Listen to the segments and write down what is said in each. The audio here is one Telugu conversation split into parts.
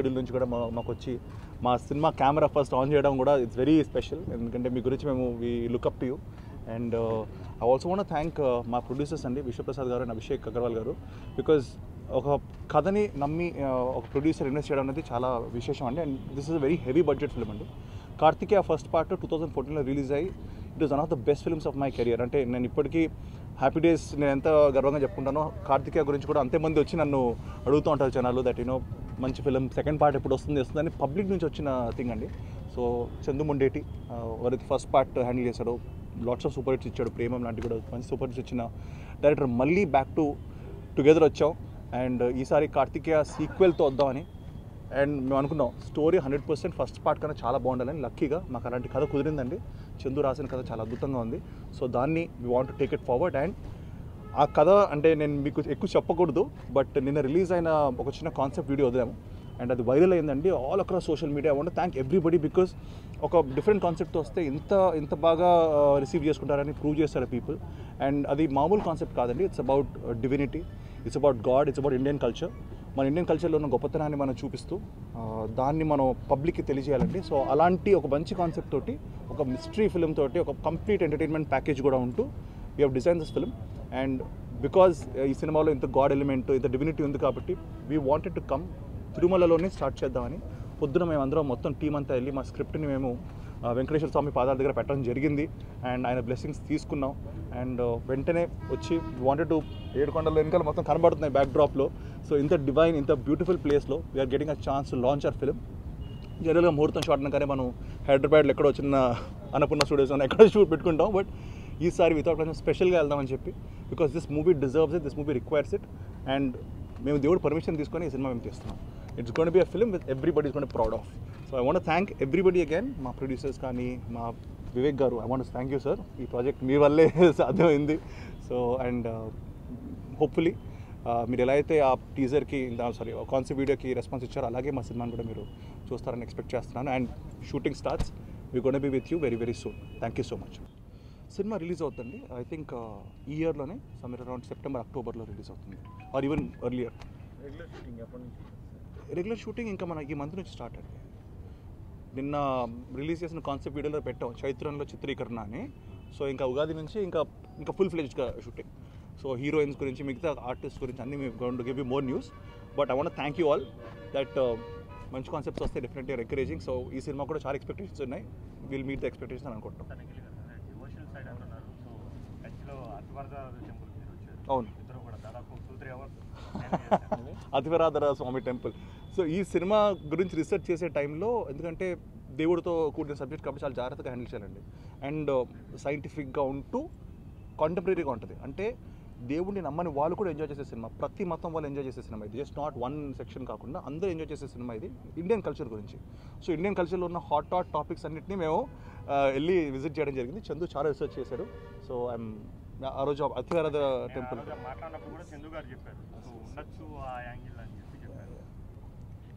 షెడ్యూల్ నుంచి కూడా మా మాకు వచ్చి మా సినిమా కెమెరా ఫస్ట్ ఆన్ చేయడం కూడా ఇట్స్ వెరీ స్పెషల్ ఎందుకంటే మీ గురించి మేము we look up to you and I also want thank మా ప్రొడ్యూసర్స్ అండి విశ్వప్రసాద్ గారు అండ్ అభిషేక్ అగర్వాల్ గారు. బికాజ్ ఒక కథని నమ్మి uh, ఒక ప్రొడ్యూసర్ ఇన్వెస్ట్ చేయడం అనేది చాలా విశేషం అండి. And this is very heavy budget film అండి. Karthikeya first part two thousand ఫోర్టీన్లో రిలీజ్ అయ్యి it is one of the best films of my career అంటే నేను ఇప్పటికీ హ్యాపీ డేస్ నేను ఎంత గర్వంగా చెప్పుకుంటానో కార్తికేయ గురించి కూడా అంతే మంది వచ్చి నన్ను అడుగుతూ ఉంటారు జనాలు దట్ యూనో మంచి ఫిలిం సెకండ్ పార్ట్ ఎప్పుడు వస్తుంది వస్తుందని పబ్లిక్ నుంచి వచ్చిన థింగ్ అండి. సో చందు మొండేటి వారికి ఫస్ట్ పార్ట్ హ్యాండిల్ చేశాడు. లాట్స్ ఆఫ్ సూపర్ హిట్స్ ఇచ్చాడు ప్రేమం లాంటి కూడా మంచి సూపర్ హిట్స్ ఇచ్చిన డైరెక్టర్ మళ్ళీ బ్యాక్ టు టుగెదర్ వచ్చాం. అండ్ ఈసారి కార్తికేయ సీక్వెల్తో వద్దామని. అండ్ మేము అనుకున్నాం story hundred percent first part కన్నా చాలా బాగుండాలని. లక్కీగా మాకు అలాంటి కథ కుదిరిందండి. చందు రాసిన కథ చాలా అద్భుతంగా ఉంది. సో దాన్ని we want to take it forward and ఆ కథ అంటే నేను మీకు ఎక్కువ చెప్పకూడదు బట్ నిన్న రిలీజ్ అయిన ఒక చిన్న కాన్సెప్ట్ వీడియో వదిలాము. అండ్ అది వైరల్ అయిందండి all across social media want thank everybody because ఒక డిఫరెంట్ కాన్సెప్ట్తో వస్తే ఇంత ఇంత బాగా రిసీవ్ చేసుకుంటారని ప్రూవ్ చేస్తారు పీపుల్ అండ్ అది మామూలు కాన్సెప్ట్ కాదండి. It's about divinity it's about god it's about Indian culture మన ఇండియన్ కల్చర్లో ఉన్న గొప్పతనాన్ని మనం చూపిస్తూ దాన్ని మనం పబ్లిక్కి తెలియజేయాలండి. సో అలాంటి ఒక మంచి కాన్సెప్ట్ తోటి ఒక మిస్టరీ ఫిల్మ్ తోటి ఒక కంప్లీట్ ఎంటర్టైన్మెంట్ ప్యాకేజ్ కూడా ఉంటూ we have design this film and because uh, ఈ సినిమాలో ఇంత గాడ్ ఎలిమెంట్ ఇంత డివినిటీ ఉంది కాబట్టి వీ వాంటెడ్ టు కమ్ తిరుమలలోనే స్టార్ట్ చేద్దామని. పొద్దున మేము అందరం మొత్తం టీం అంతా వెళ్ళి మా స్క్రిప్ట్ని మేము వెంకటేశ్వర స్వామి పాదాల దగ్గర పెట్టడం జరిగింది. అండ్ ఆయన బ్లెస్సింగ్స్ తీసుకున్నాం. అండ్ uh, వెంటనే వచ్చి వాంటెడ్ టు ఏడుకొండల వెనకాల మొత్తం కనబడుతున్నాయి బ్యాక్ డ్రాప్లో సో ఇంత డివైన్ ఇంత బ్యూటిఫుల్ ప్లేస్లో we are getting a chance to launch our film జనరల్గా ముహూర్తం షాట్ అనగానే మనం హైదరాబాద్లో ఎక్కడో చిన్న అన్నపూర్ణ స్టూడియోస్ అని ఎక్కడో షూట్ పెట్టుకుంటాం. బట్ ఈసారి వితౌట్ కొంచెం స్పెషల్గా వెళ్దామని చెప్పి because this movie deserves it this movie requires it and మేము దేవుడు పర్మిషన్ తీసుకొని ఈ సినిమా మేము తీస్తున్నాం. It's gonna be a film with everybody is gonna proud of so I want thank everybody again మా ప్రొడ్యూసర్స్ కానీ మా Vivek garu I want thank you sir ఈ ప్రాజెక్ట్ మీ వల్లే సాధ్యమైంది. సో అండ్ హోప్ఫుల్లీ మీరు ఎలా అయితే ఆ టీజర్కి సారీ కాన్సెప్ట్ వీడియోకి రెస్పాన్స్ ఇచ్చారో అలాగే మా సినిమాని కూడా మీరు చూస్తారని ఎక్స్పెక్ట్ చేస్తున్నాను. And shooting starts we gonna be with you very very soon thank you so much cinema release అవుతుంది ఐ థింక్ ఈ ఇయర్లోనే సమ్మెర్ అరౌండ్ సెప్టెంబర్ అక్టోబర్లో రిలీజ్ అవుతుంది. Or even earlier regular shooting ఎప్పటి నుంచి? రెగ్యులర్ షూటింగ్ ఇంకా మన ఈ మంత్ నుంచి స్టార్ట్ అండి. నిన్న రిలీజ్ చేసిన కాన్సెప్ట్ వీడియోలో పెట్టాం. చైత్రంలో చిత్రీకరణ అని. సో ఇంకా ఉగాది నుంచి ఇంకా ఇంకా ఫుల్ ఫ్లెజ్గా షూటింగ్ సో హీరోయిన్స్ గురించి మిగతా ఆర్టిస్ట్ గురించి అన్ని మేము gonna give you more news but I want thank you all that మంచి కాన్సెప్ట్స్ వస్తే డెఫినెట్లీ ఎంకరేజింగ్ సో ఈ సినిమా కూడా చాలా ఎక్స్పెక్టేషన్స్ ఉన్నాయి. విల్ మీట్ ద ఎక్స్పెక్టేషన్స్ అని అనుకుంటాం తనకి డివోషనల్ సైడ్ అంటున్నారు సో టచ్లో అతివరద టెంపుల్ మీరు వచ్చారు అవును. అతివరాధర స్వామి టెంపుల్. సో ఈ సినిమా గురించి రీసెర్చ్ చేసే టైంలో ఎందుకంటే దేవుడితో కూడిన సబ్జెక్ట్ కాబట్టి చాలా జాగ్రత్తగా హ్యాండిల్ చేయాలండి. అండ్ సైంటిఫిక్గా ఉంటూ కాంటెంపరీగా ఉంటుంది. అంటే దేవుడిని నమ్మని వాళ్ళు కూడా ఎంజాయ్ చేసే సినిమా. ప్రతి మతం వాళ్ళు ఎంజాయ్ చేసే సినిమా ఇది. జస్ట్ నాట్ వన్ సెక్షన్ కాకుండా అందరూ ఎంజాయ్ చేసే సినిమా ఇది. ఇండియన్ కల్చర్ గురించి. సో ఇండియన్ కల్చర్లో ఉన్న హాట్ హాట్ టాపిక్స్ అన్నింటినీ మేము ఆ, వెళ్ళి విజిట్ చేయడం జరిగింది. చందు చాలా రీసెర్చ్ చేశారు సో ఐఎమ్ ఆ రోజు అతివరాధ టెంపుల్.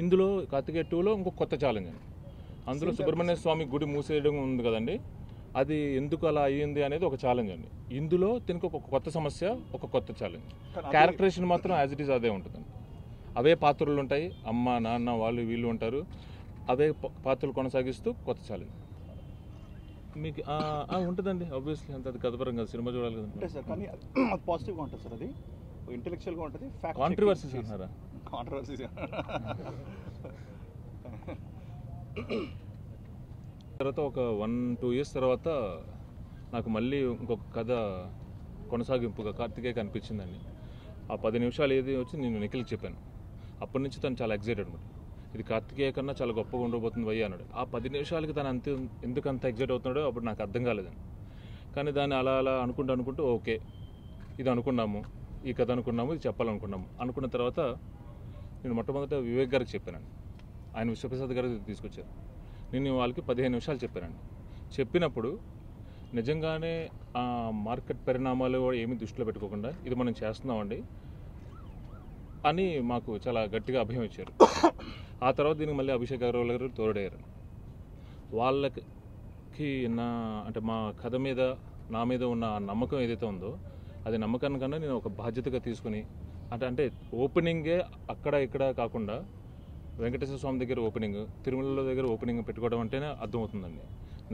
ఇందులో కార్తికేయ టూలో ఇంకో కొత్త ఛాలెంజ్ అండి. అందులో సుబ్రహ్మణ్య స్వామి గుడి మూసేయడం ఉంది కదండి. అది ఎందుకు అలా అయ్యింది అనేది ఒక ఛాలెంజ్ అండి. ఇందులో దీనికి ఒక కొత్త సమస్య ఒక కొత్త ఛాలెంజ్ క్యారెక్టరేషన్ మాత్రం యాజ్ ఇట్ ఈస్ అదే ఉంటుందండి. అవే పాత్రలు ఉంటాయి. అమ్మ నాన్న వాళ్ళు వీళ్ళు ఉంటారు. అవే పాత్రలు కొనసాగిస్తూ కొత్త ఛాలెంజ్ మీకు ఉంటుందండి ఆబ్వియస్లీ అంత కథపరంగా సినిమా చూడాలి కదండి సార్ కానీ అది పాజిటివ్గా ఉంటుంది సార్ అది. ఇంటెలెక్చువల్గా ఉంటుంది కాంట్రవర్సీస్ అంటున్నారా? కాంట్రవర్సీస్ తర్వాత ఒక వన్ టూ ఇయర్స్ తర్వాత నాకు మళ్ళీ ఇంకొక కథ కొనసాగింపుగా కార్తికేయ కనిపించిందండి. ఆ పది నిమిషాలు ఏది వచ్చి నేను నిఖిల్కి చెప్పాను. అప్పటి నుంచి తను చాలా ఎగ్జైటెడ్ అనమాట ఇది కార్తికేయ కన్నా చాలా గొప్పగా ఉండబోతుంది వయ్య అన్నాడు. ఆ పది నిమిషాలకి తను అంత ఎందుకు అంత ఎగ్జైట్ అవుతున్నాడో అప్పుడు నాకు అర్థం కాలేదండి. కానీ దాన్ని అలా అలా అనుకుంటూ అనుకుంటూ ఓకే ఇది అనుకున్నాము ఈ కథ అనుకున్నాము ఇది చెప్పాలనుకున్నాము. అనుకున్న తర్వాత నేను మొట్టమొదట వివేక్ గారికి చెప్పానండి. ఆయన విశ్వప్రసాద్ గారికి తీసుకొచ్చారు. నేను వాళ్ళకి పదిహేను నిమిషాలు చెప్పానండి. చెప్పినప్పుడు నిజంగానే ఆ మార్కెట్ పరిణామాలు కూడా ఏమీ దృష్టిలో పెట్టుకోకుండా ఇది మనం చేస్తున్నామండి అని మాకు చాలా గట్టిగా అభయం ఇచ్చారు. ఆ తర్వాత దీనికి మళ్ళీ అభిషేక్ అగర్వాల్ గారు తోడయ్యారు. వాళ్ళకి నా అంటే మా కథ మీద నా మీద ఉన్న ఆ నమ్మకం ఏదైతే ఉందో అది నమ్మకాన్ని కన్నా నేను ఒక బాధ్యతగా తీసుకుని అంటే అంటే ఓపెనింగే అక్కడ ఇక్కడ కాకుండా వెంకటేశ్వర స్వామి దగ్గర ఓపెనింగ్ తిరుమలలో దగ్గర ఓపెనింగ్ పెట్టుకోవడం అంటేనే అర్థమవుతుందండి.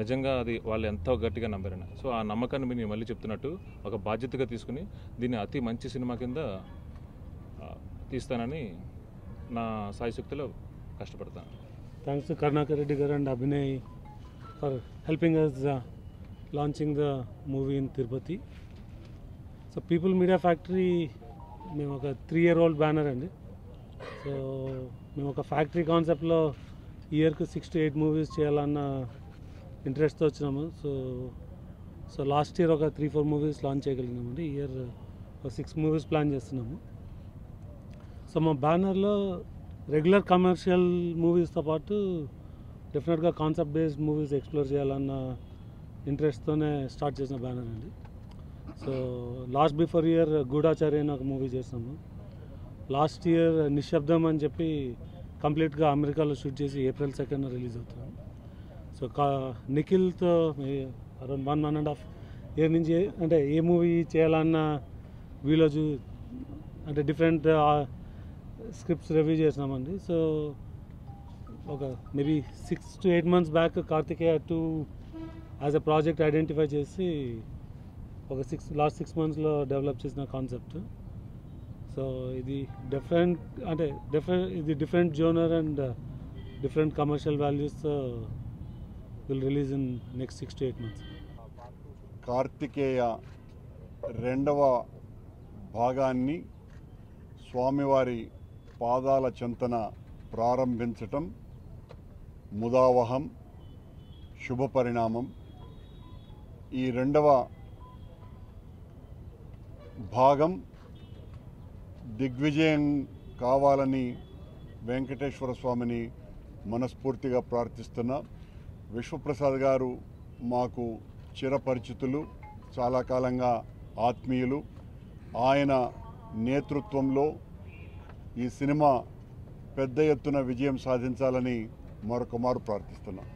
నిజంగా అది వాళ్ళు ఎంతో గట్టిగా నమ్మారని. సో ఆ నమ్మకాన్ని మీరు మళ్ళీ చెప్తున్నట్టు ఒక బాధ్యతగా తీసుకుని దీన్ని అతి మంచి సినిమా కింద తీస్తానని నా సాయశక్తిలో కష్టపడతాను. Thanks to Reddy garu and Abhinay for helping us launching the movie in Tirupati so People Media Factory మేము ఒక త్రీ ఇయర్ ఓల్డ్ బ్యానర్ అండి. సో మేము ఒక ఫ్యాక్టరీ కాన్సెప్ట్లో ఇయర్కి సిక్స్ టు ఎయిట్ మూవీస్ చేయాలన్న ఇంట్రెస్ట్తో వచ్చినాము. సో సో లాస్ట్ ఇయర్ ఒక త్రీ ఫోర్ మూవీస్ లాంచ్ చేయగలిగినామండి ఇయర్ ఒక సిక్స్ మూవీస్ ప్లాన్ చేస్తున్నాము. సో మా బ్యానర్లో రెగ్యులర్ కమర్షియల్ మూవీస్తో పాటు డెఫినెట్గా కాన్సెప్ట్ బేస్డ్ మూవీస్ ఎక్స్ప్లోర్ చేయాలన్న ఇంట్రెస్ట్తోనే స్టార్ట్ చేసిన బ్యానర్ అండి. So last before year Goodachari అని ఒక మూవీ చేసాము లాస్ట్ ఇయర్ నిశ్శబ్దం అని చెప్పి కంప్లీట్గా అమెరికాలో షూట్ చేసి ఏప్రిల్ సెకండ్ రిలీజ్ అవుతున్నాం. సో కా నిఖిల్తో around one one and half year నుంచి అంటే ఏ మూవీ చేయాలన్న వీలో చూ అంటే డిఫరెంట్ స్క్రిప్ట్స్ రివ్యూ చేసినామండి. సో ఒక maybe six to eight months back Karthikeya two as a project identify చేసి ఒక సిక్స్ లాస్ట్ సిక్స్ మంత్స్లో డెవలప్ చేసిన కాన్సెప్ట్. సో ఇది డిఫరెంట్ అంటే డిఫరెంట్ ఇది different genre and different commercial values will release in next six to eight months. Karthikeya రెండవ భాగాన్ని స్వామివారి పాదాల చెంతన ప్రారంభించటం ముదావహం శుభ పరిణామం. ఈ రెండవ భాగం దిగ్విజయం కావాలని వెంకటేశ్వర స్వామిని మనస్ఫూర్తిగా ప్రార్థిస్తున్నా విశ్వప్రసాద్ గారు మాకు చిరపరిచితులు చాలా కాలంగా ఆత్మీయులు. ఆయన నేతృత్వంలో ఈ సినిమా పెద్ద ఎత్తున విజయం సాధించాలని మరొక మారు ప్రార్థిస్తున్నాం.